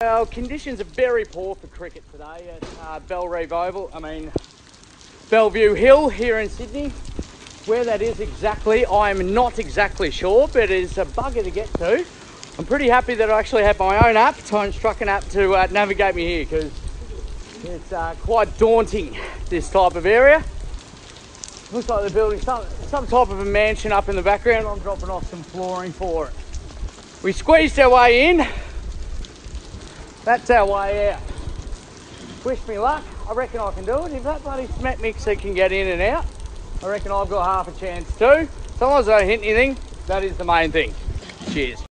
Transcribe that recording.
Well, conditions are very poor for cricket today at uh, Bellerive Oval. I mean, Bellevue Hill here in Sydney. Where that is exactly, I'm not exactly sure, but it's a bugger to get to. I'm pretty happy that I actually have my own app, Tones Truckin app, to uh, navigate me here because it's uh, quite daunting, this type of area. Looks like they're building some, some type of a mansion up in the background. I'm dropping off some flooring for it. We squeezed our way in. That's our way out. Wish me luck. I reckon I can do it. If that bloody smack mixer can get in and out, I reckon I've got half a chance too. As long as I don't hit anything, that is the main thing. Cheers.